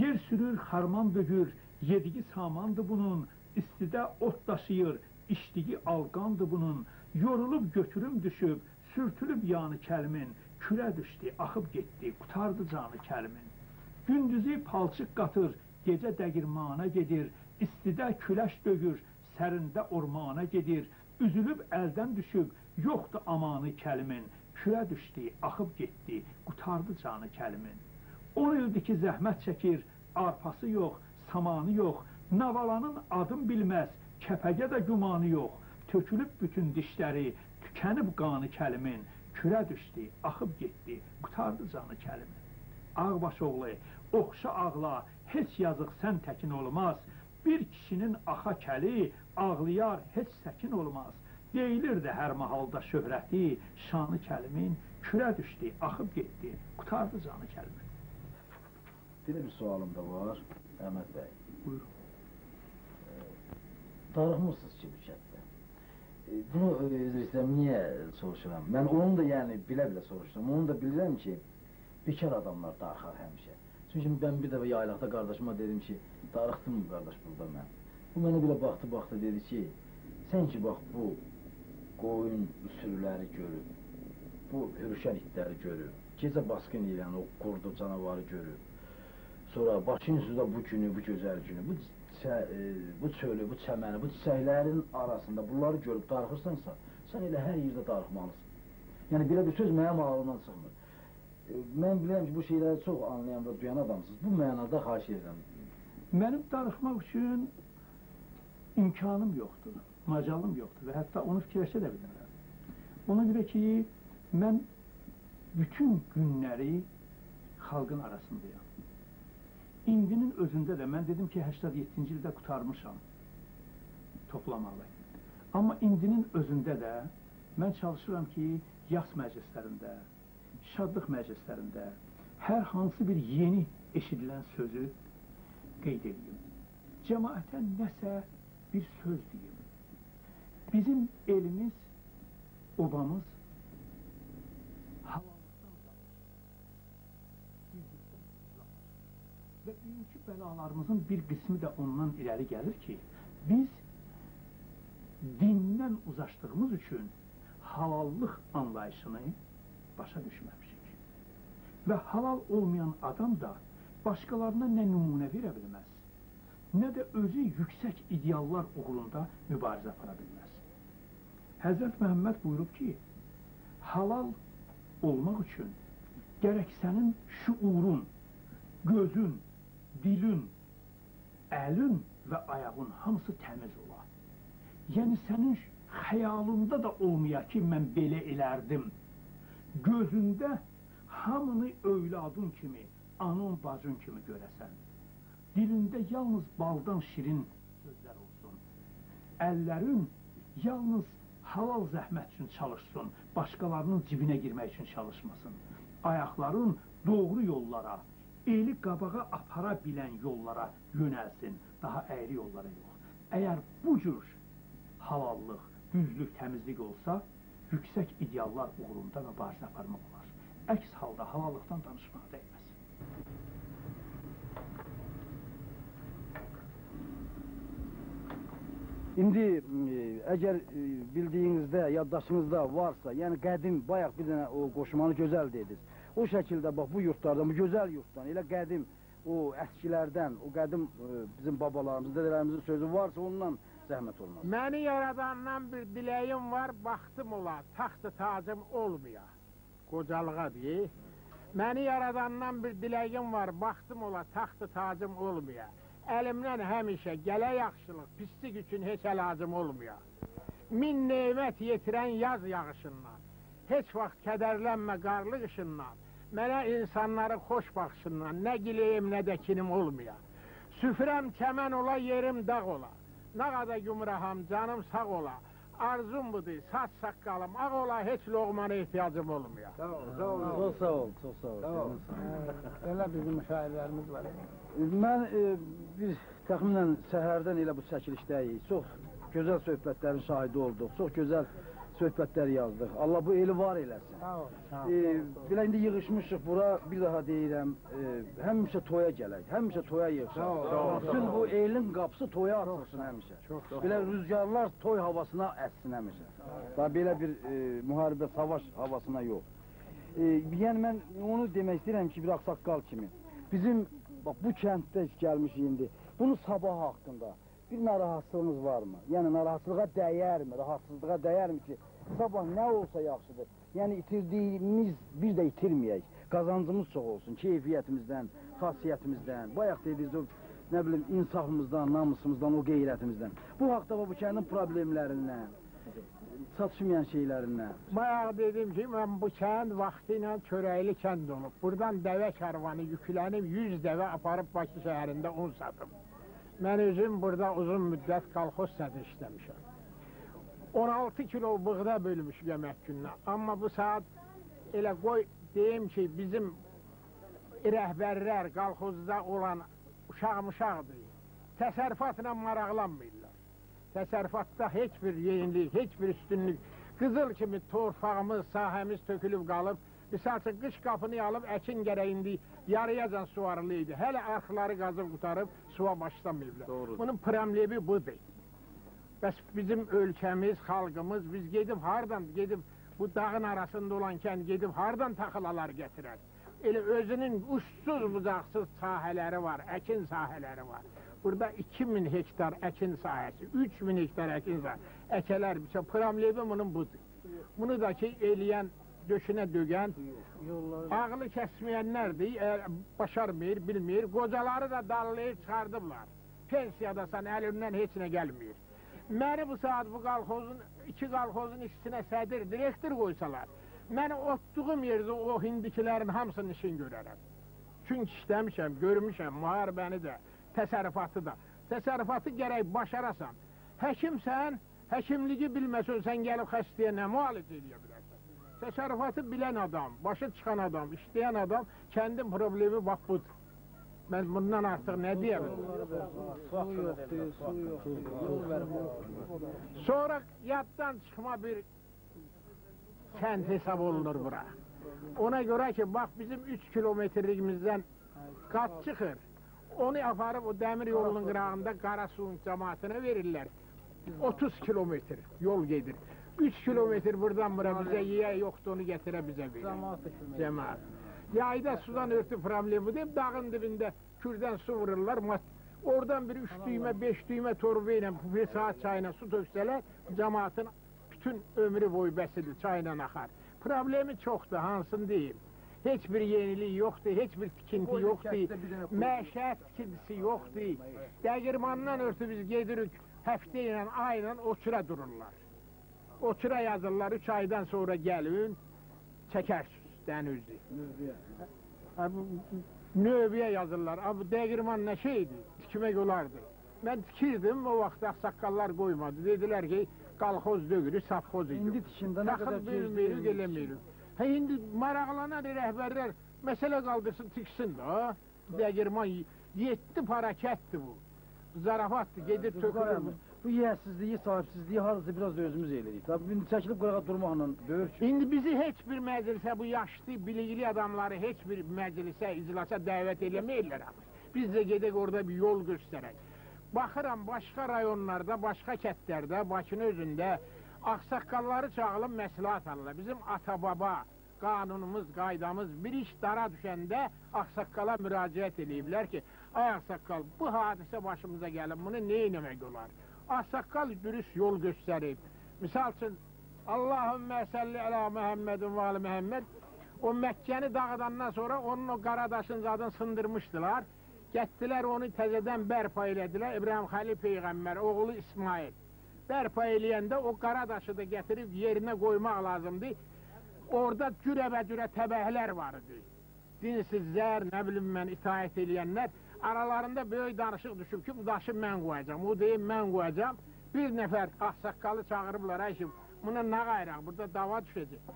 Yer sürür, xarman dögür, yediyi samandı bunun, istidə ot daşıyır, içdiyi alqandı bunun, yorulub götürüm düşüb, sürtülüb yanı kəlimin, kürə düşdü, axıb getdi, qutardı canı kəlimin. Gündüzü palçıq qatır, gecə dəgirmana gedir, istidə küləş dögür, sərində ormana gedir, üzülüb əldən düşüb, yoxdur amanı kəlimin, kürə düşdü, axıb getdi, qutardı canı kəlimin. On ildir ki, zəhmət çəkir, arpası yox, samanı yox, navalanın adım bilməz, kəpəgə də gümanı yox, tökülüb bütün dişləri, tükənib qanı kəlimin, kürə düşdü, axıb getdi, qutardı canı kəlimin. Ağbaş oğlu, oxşa ağla, heç yazıq sən təkin olmaz, bir kişinin axa kəli, ağlayar, heç səkin olmaz. Deyilirdi hər mahalda şöhrəti, şanı kəlimin, kürə düşdü, axıb getdi, qutardı canı kəlimin. Belə bir sualım da var, Əhməd bəy. Buyurun. Darıxmırsınız ki bu kənddə. E, Bunu e, üzr istəyirəm, niyə soruşuram? Mən onu da yəni bilə-bilə soruşuram. Onu da bilirəm ki, bekar adamlar darıxar həmişə. Çünki mən bir dəfə yaylaqda qardaşıma dedim ki, darıxdım qardaş burada mən? Bu mənə belə baxdı, baxdı, dedi ki, sən ki bax bu qoyun sürüləri görüb, bu hürüşən itləri görüb, gecə basqın edən o qurdu canavarı görüb, sonra başın üstündə bu günü, bu gözəl günü, bu çə, e, bu çölü, bu çəməni, bu çiçəklərin arasında bunları görüb darıxırsansa, sən elə hər yerdə darıxmalısın. Yəni belə bir söz mənim ağlımdan çıxmır. Mən bilirəm ki, bu şeyləri çox anlayan və duyan adamsınız. Bu mənada xahiş edirəm. Mənim darıxmaq üçün imkanım yoxdur, macalım yoxdur və hətta onu fikirləşə də bilmirəm. Ona görə ki, mən bütün günləri xalqın arasındayam. İndinin özündə də mən dedim ki, 87-ci ildə qutarmışam toplamalı. Amma indinin özündə də mən çalışıram ki, yas məclislərində, şadlıq məclislərində hər hansı bir yeni eşidilən sözü qeyd edeyim. cəmaətə nəsə bir söz deyim. Bizim elimiz, obamız halallıqdan uzaqdır. Və bugünkü bəlalarımızın bir qismi də ondan irəli gəlir ki, biz dindən uzaqlaşdığımız üçün halallıq anlayışını başa düşməmişik. Və halal olmayan adam da başqalarına nə nümunə verə bilməz, nə də özü yüksək ideallar uğrunda mübarizə apara bilməz. Həzrət Məhəmməd buyurub ki, halal olmaq üçün gərək sənin şuurun, gözün, dilin, əlin və ayağın hamısı təmiz ola. Yəni sənin xəyalında da olmaya ki, mən belə elərdim. Gözündə hamını övladın kimi, anın, bacın kimi görəsən. Dilində yalnız baldan şirin sözlər olsun. Əllərin yalnız halal zəhmət üçün çalışsın, başqalarının cibinə girmək üçün çalışmasın. Ayaqların doğru yollara, eli qabağa apara bilən yollara yönəlsin, daha əyri yollara yox. Əgər bu cür halallıq, düzlük, təmizlik olsa, yüksək ideallar uğrunda mübarizə aparmaq olar. Əks halda halallıqdan danışmağa dəyməz. İndi e, əgər e, bildiyinizdə, yaddaşınızda varsa, yəni qədim, bayaq bir dənə o qoşmanı gözəl dediniz. O şəkildə bax bu yurtlardan, bu gözəl yurtdan, elə qədim o əskilərdən, o qədim e, bizim babalarımızın, dədələrimizin sözü varsa ondan zəhmət olmaz. Məni yaradandan bir diləyim var, baxdım ola, taxtı tacım olmaya. Qocalığa deyil. Məni yaradandan bir diləyim var, baxdım ola, taxtı tacım olmaya. Əlimdən həmişə gələ yaxşılıq, pislik üçün heç əlacım olmuyor. Min neymət yetirən yaz yağışından, heç vaxt kədərlənmə qarlı qışından, mənə insanları xoş baxışından, nə gileyim, nə də kinim olmuyor. Süfrəm kəmən ola, yerim dağ ola, nə qədər gümraham, canım sağ ola, arzum budur, saç saqqalım ağ ola, heç loğmana ehtiyacım olmuyor. Sağ ol, sağ ol. Çox sağ ol, çox sağ ol. Sağ ol. Elə bizim şairlərimiz var. Mən e, bir təxminən səhərdən elə bu çəkilişdəyik. Çox gözəl söhbətlərin şahidi olduq. Çox gözəl söhbətlər yazdıq. Allah bu eli var eləsin. Sağ ol. E, belə indi yığışmışıq bura, bir daha deyirəm, e, həmişə toya gələk, həmişə toya yığışaq. Bütün bu elin qapısı toya açılsın həmişə. Belə rüzgarlar toy havasına əssin həmişə. Daha belə bir e, müharibə, savaş havasına yox. E, yəni mən onu demək istəyirəm ki, bir ağsaqqal kimi. Bizim bax bu kənddə gəlmişik indi. Bunu sabah haqqında bir narahatlığınız varmı? Yəni narahatlığa dəyərmi, rahatsızlığa dəyərmi ki, sabah nə olsa yaxşıdır. Yəni itirdiyimiz bir də itirməyək. Qazancımız çox olsun, keyfiyyətimizdən, xasiyyətimizdən, bayaq dediniz o nə bilim insafımızdan, namusumuzdan, o qeyrətimizdən. Bu haqda bu kəndin problemlərindən, çatışmayan şeylərindən. Bayaq dedim ki, mən bu kənd vaxtı ilə çörəkli kənd olub. Buradan dəvə kərvanı yüklənib 100 dəvə aparıb Bakı şəhərində un satıb. Mən özüm burada uzun müddət kolxoz sədri işləmişəm. 16 kilo buğda bölmüş yemək gününə. Amma bu saat elə qoy deyim ki, bizim rəhbərlər kolxozda olan uşaq-muşaqdır. Təsərrüfatla maraqlanmırlar. Təsərrüfatda heç bir yenilik, heç bir üstünlük. Qızıl kimi torfağımız, sahəmiz tökülüb qalıb. Misal üçün, qış qapını alıb, əkin gərəyindi, yarıyacan suvarılıydı. Hələ arxları qazıb qutarıb, suva başlamayıblar. Doğrudur. Bunun problemi budur. Bəs bizim ölkəmiz, xalqımız, biz gedib hardan, gedib bu dağın arasında olan kənd gedib hardan taxılalar gətirər? Elə özünün uçsuz bucaqsız sahələri var, əkin sahələri var. Burada 2000 hektar əkin sahəsi, 3000 hektar əkin sahəsi, əkələr biçə, problemi bunun budur. Bunu da ki, eləyən, döşünə dögən, ağlı kəsməyənlərdir, əgər başarmır, bilmir, qocaları da dallayıb çıxardıblar. Pensiyadasan, əlindən heç nə gəlmir. Məni bu saat bu qalxozun, iki qalxozun işçisinə sədir, direktor qoysalar, mən otduğum yerdə o hindikilərin hamısının işini görərəm. Çünki işləmişəm, görmüşəm, müharibəni də, təsərrüfatı da. Təsərrüfatı gərək başarasan. Həkimsən, həkimliyi bilməsən, sən gəlib xəstəyə nə müalicə edə bilərsən? Təsərrüfatı bilən adam, başı çıxan adam, işləyən adam, kəndin problemi bax budur. Ben bundan artıq nə deyə bilərəm? Su yoxdur, su yoxdur. Yol verin. Sonra yaddan çıxma bir kənd hesab olunur bura. Ona görə ki, bax bizim 3 kilometrligimizdən qat çıxır. Onu aparıb o dəmir yolunun qırağında Qarasuyun cəmaatına verirlər. 30 kilometr yol gedir. 3 kilometr buradan bura bizə yeyə yoxdur, onu gətirə bizə verir. Cəmaat da kömək. Cəmaat. Yayda sudan örtü problemi deyib, dağın dibində kürdən su vururlar. mat- Oradan bir üç düymə, beş düymə torba ilə bir saat çayına su töksələr, cəmaatın bütün ömrü boyu bəsidir, çayla axar. Problemi çoxdur, hansını deyim. Heç bir yenilik yoxdur, heç bir tikinti Qoy yoxdur, kənddə bir dənə qoy. məişət tikintisi yoxdur. Dəgirmandan örtü biz gedirik həftə ilə, ayla oçura dururlar. Oçura yazırlar, üç aydan sonra gəlin, çəkərsiniz dənizli. Ha, bu- bu- Növbəyə yazırlar. Ha, bu dəgirman nə şeydir? Tikmək olardı. Mən tikirdim, o vaxt ağsaqqallar qoymadı. Dedilər ki, qalxoz dögürü, safxoz idi. İndi tikində nə qədər Taxıl vermirik, eləmirik. Hə, indi maraqlanan rəhbərlər məsələ qaldırsın, tiksin də. ha. Dəgirman 7 parakətdir bu. Zarafatdır, gedir tökülür. Bu yiyəsizliyi, sahibsizliyi harası biraz da özümüz elədik. Tabii indi çəkilib qırağa durmaqla böyük. İndi bizi heç bir məclisə, bu yaşlı, bilikli adamları heç bir məclisə, iclasa dəvət eləməyirlər. axı. Biz də gedək orada bir yol göstərək. Baxıram, başqa rayonlarda, başqa kətlərdə, Bakının özündə ağsaqqalları çağılıb məsləhət alırlar. Bizim ata-baba, qanunumuz, qaydamız bir iş dara düşəndə ağsaqqala müraciət eləyiblər ki, ay ağsaqqal, bu hadisə başımıza gəlib, bunu nə etmək olar? Ağsaqqal dürüst yol göstərib. Misal üçün, Allahümmə səlli ələ Məhəmmədin və ali Məhəmməd o Məkkəni dağıdandan sonra onun o Qaradaşın zadını sındırmışdılar. Getdilər onu təzədən bərpa elədilər. İbrahim Xəlil Peyğəmbər, oğlu İsmail. Bərpa eləyəndə o Qaradaşı da gətirib yerinə qoymaq lazımdır. Orada cürəbə-cürə təbəhlər var idi. Dinsizlər, nə bilim mən, itaət eləyənlər. Aralarında böyük danışıq düşüb ki, bu daşı mən qoyacam. O deyib, mən qoyacam. Bir nəfər ağsaqqalı çağırıblar, ay ki, buna nə qayraq, burada dava düşəcək.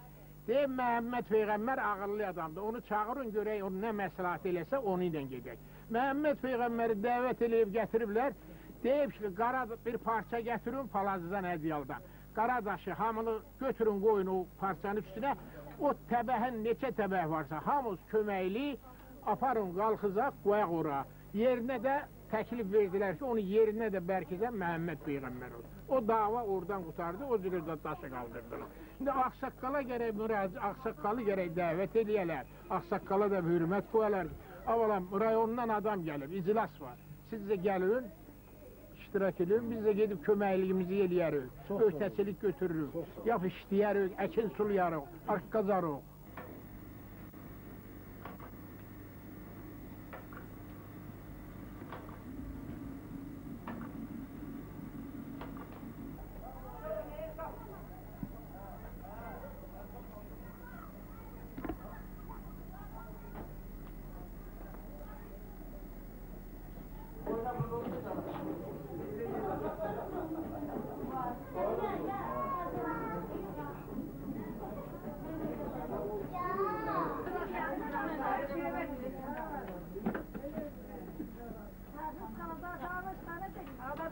Deyib, Məhəmməd Peyğəmbər ağıllı adamdır. Onu çağırın, görək, onu nə məsləhət eləsə, onu ilə gedək. Məhəmməd Peyğəmbəri dəvət eləyib gətiriblər. Deyib ki, qara bir parça gətirin palazdan ədyaldan. Qara daşı hamını götürün qoyun o parçanın üstünə. O təbəhin neçə təbəh varsa hamımız köməkli aparın qalxızaq qoyaq ora. Yerinə də təklif verdilər ki, onu yerinə də bərkizən Məhəmməd Peyğəmbər olsun. O dava oradan qutardı, o cürə də daşı qaldırdılar. İndi ağsaqqala gərək müraci, ağsaqqalı gərək dəvət eləyələr. Ağsaqqala da hürmət qoyalar. Avalan rayondan adam gəlir, iclas var. Siz də gəlin, iştirak edin, biz də gedib köməkliyimizi eləyərik. Öhtəçilik götürürük, yap işləyərik, əkin sulayarıq, arq qazarıq.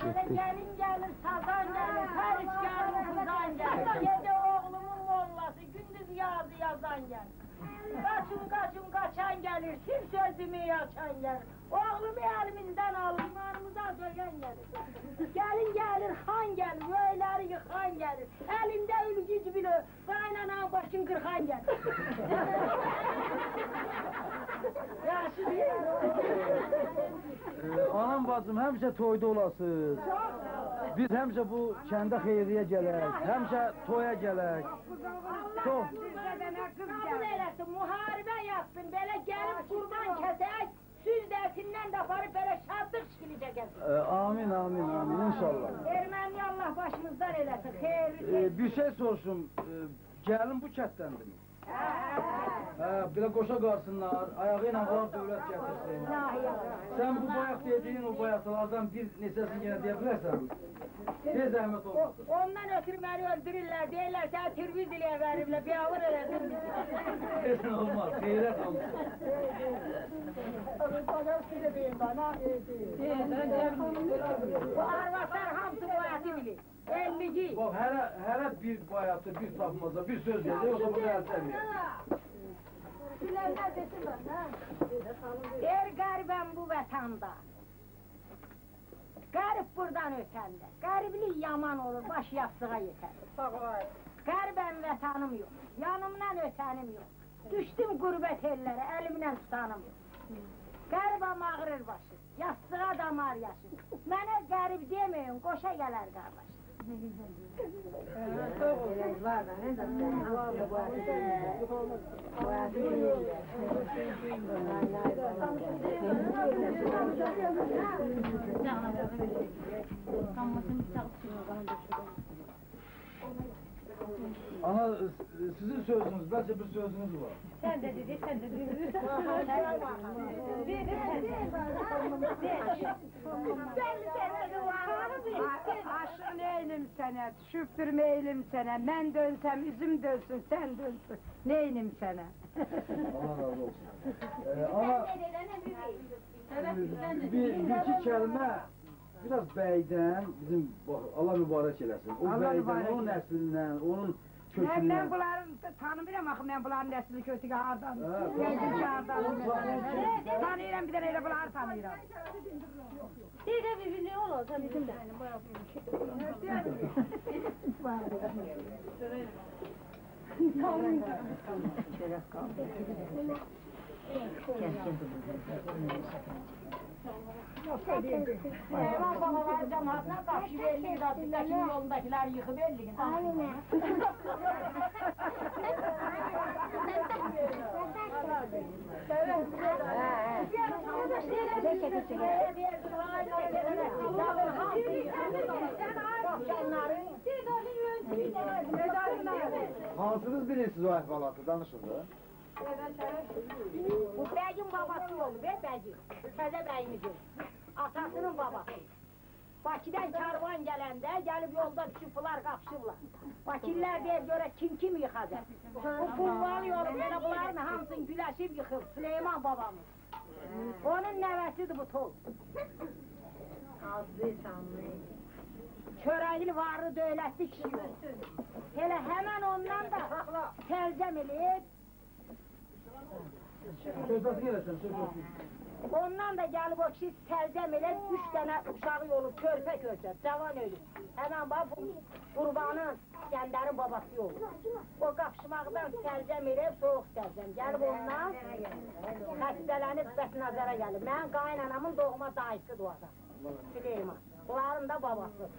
Böyle gelin gelir, sazan gelir, periş gelir, kuzan gelir. Oğlumun mollası, gündüz yazı yazan gelir. Kaçın kaçın kaçan gelir, sil sözümü açan gelir. Oğlumu elimizden al, imanımıza söken gelir. Gelin gelir, han gelir, böyleleri yıkan gelir. Elinde ülgüc bile, kaynanan başın kırkan gelir. Yaşı değil. Ee, anam bacım həmişə toyda olasınız. Biz həmişə bu kəndə xeyriyyə gələk, həmişə toya gələk. Çox. Kabul eləsin, müharibə yapsın, belə gəlib kurban kəsək, süz dərsindən də aparıb belə şadlıq şikili çəkəsin. Ee, amin, amin, amin inşallah. Erməni Allah başımızdan eləsin, xeyirli Ee, bir şey soruşum, ee, gəlin bu kətdəndirmi? Hə, belə qoşa qarsınlar, ayağı ilə var dövlət gətirsin. Sən bu bayaq dediyin o bayaqlardan bir neçəsini yenə deyə bilərsən? Tez zəhmət olmasın. Ondan ötürü məni öldürürlər, deyirlər səni türbüz ilə veriblər, bir avır elədin bizi. Versen olmaz. Xeyrət olsun. Bu arvadlar hamısı boyatı bilir. Ellici. Bax, hərə, hərə bir bayatı, bir tapmaza, bir söz yazır, yoxsa bu gəlsəmiyor. Der qəribəm bu vətanda. Qərib buradan ötəndə. Qəriblik yaman olur, baş yastığa yetər. Qəribəm vətanım yox, yanımdan ötənim yox. Düşdüm qürbət ellərə, əlimlə tutanım yox. Qəribəm ağrır başı, yastığa damar yaşı. Mənə qərib deməyin, qoşa gələr qardaş. Ana, s- sizin sözünüz, bəlkə bir sözünüz var. Sen de dedi, sen de dedi. Aşkın eylim sənə, şüftür meylim sənə, mən dönsəm üzüm dönsün, sən dönsün. Neylim sənə? Allah razı olsun. Ee, ama bir, bir iki kəlmə biraz bəydən, bizim bax, Allah mübarək eləsin. O Allah bəydən, mübarək onun eləsin. nəslindən, onun Mən, mən kökündən. bunları tanımıram axı, mən bunların nəsli kötü hardan. Ha, Gəldim ki, hardan. Onu tanıyın. Tanıyıram, bir dənə elə bunları tanıyıram. Bir de bir ne olur, sen bizim de. Hayvan babaları cemaatine karşı belli da bizdeki yoldakiler yıkı belli. Aynen. Hansınız bilirsiniz o ehvalatı, danışın da. Bu bəyin babası oldu be bəyin. Təzə bəyimizin. Atasının babası. Bakıdan karvan gələndə gəlib yolda düşüb bunlar qapışıblar. Bakılılar deyir görə kim kim yıxacaq. Bu pulval yolu belə bunların hamısını güləşib yıxıb Süleyman babamız. Onun nəvəsidir bu tol. Çörəkli varlı dövlətli kişi yox. Elə həmən ondan da tərcəm eləyib Sözləsin eləsən, sözləsin. Ondan da gəlib o kişi tərcəm elə üç dənə uşağı olub körpə körpə, cavan ölüb. Həmən bax bu qurbanın Gəndərin babası olub. O qapışmaqdan tərcəm elə soğuk tərcəm. Gəlib ondan xəstələnib bəs nəzərə gəlib. Mənim qaynanamın doğma dayısıdır o adam. Süleyman. Bunların da babası.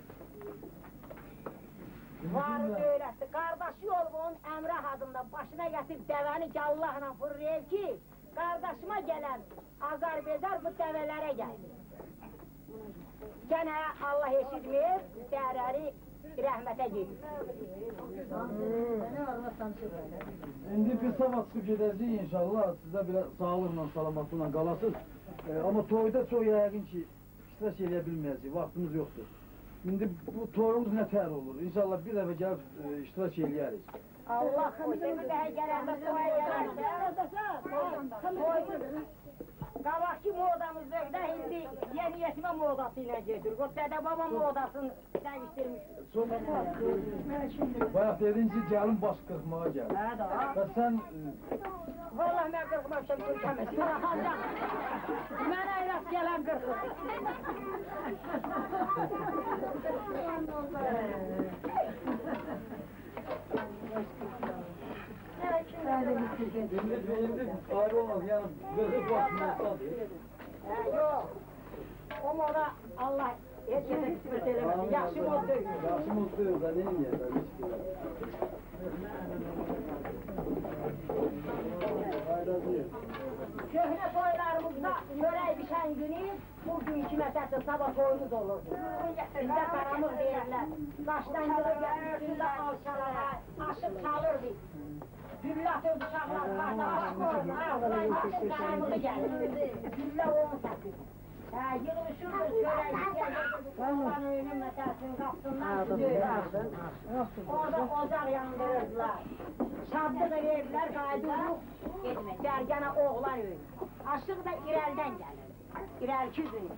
Var dövlətli. Qardaşı olub onun Əmrah adında başına gətirib dəvəni ki Allahla fırlayıb ki, qardaşıma gələn Azərbaycan bu dəvələrə gəldi. Gənə Allah eşitmir, dərəri rəhmətə gedir. İndi biz sabah çıxıb gedəcəyik inşallah. Sizə belə sağlıqla, salamatlıqla qalasınız. E, amma toyda çox yəqin ki, iştirak eləyə bilməyəcəyik. Vaxtımız yoxdur. İndi bu toyumuz nə tər olur? İnşallah bir dəfə gəlib e, iştirak eləyərik. Allah bir daha gələndə toya gələrsə, toy Qabaqki modamız yox da indi yeni yetimə modası ilə gedir. O dədə baba modasını dəyişdirmiş. Bayaq dedin ki, gəlin baş qırxmağa gəl. Hə da. Və sən e, Vallahi mən qırxmamışam, qırxamışam. Mənə rast gələn qırxır. İndi, indi ayrı olmaz. Yəni qırxıb başını olsadır. Hə, yox. O moda Allah heç yerə kısmet eləməsin. Yaxşı mod deyil. Yaxşı mutlu da ne yiyəsən, heç bir. Köhnə toylarımızda çörək bişən günü bugünkü məsələn sabah toyumuz olurdu. Bizdə qaramıq deyirlər. Daşdan yığıb üstündə alçalara aşıb çalırdı. Güllə atırdı uşaqlar, qarda aşıq oldu. Ağzına aşıq qaramığı gəlir. Güllə onu satır. Ha, yığılışırdı çörek. Oğlan öyle metasını kaptınlar. Orada ocak yandırırdılar. Şadlığı verdiler, kaydılar. Dergana oğlan öyle. Aşık da İrel'den gelir. İrel küzünü.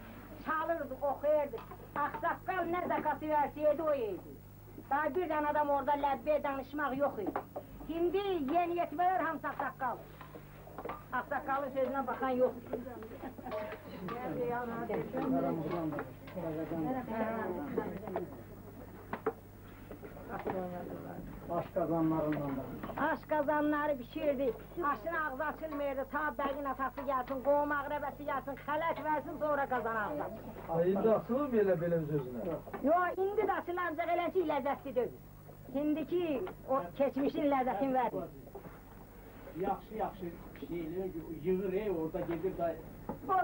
Çalırdık, okuyorduk. Aksakkal ne zakatı verseydi o yedi. Daha bir tane adam orada lebbe danışmak yok idi. Şimdi yeni yetmeler hamsa sakkal. Aksakallı sözüne bakan yok. Baş kazanlarından da. Aş kazanları pişirdi. Aşın ağzı açılmıyordu. Ta bəyin atası gelsin, qoğum ağrəbəsi gelsin, xələt versin sonra kazan ağzı. Ayında asılır mı elə belə sözüne? Yo, indi də açılacaq eləsi ləzzətli deyil. İndiki o keçmişin ləzzətini verir. Yaxşı yaxşı şeyleri yığır ey orada gelir da Baba!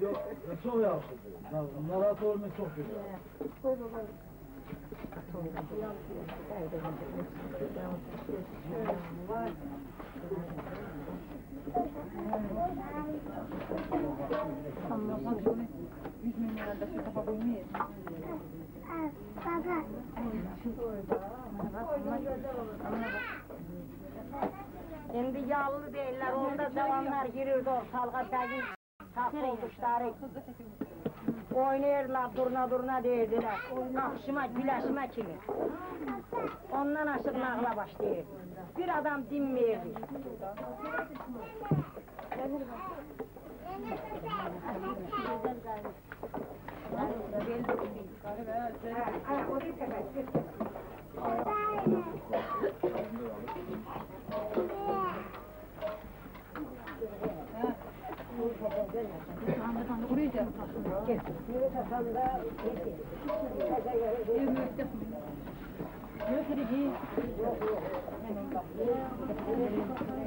Yok, çok yaxşıdır. Narahat olmayı çok güzel. Koy baba. Allah'ım şöyle yüz milyonlarda şu kafa koymayız. Baba. Ama bak. İndi yağlı deyirlər, onda cavanlar girirdi ortalığa bəyin saf olmuşları. Oynayırlar, durna durna deyirdilər. Nakşıma, güləşmə kimi. Ondan aşıq nağla başlayır. Bir adam dinməyirdi. 我累了，我累了，我累了。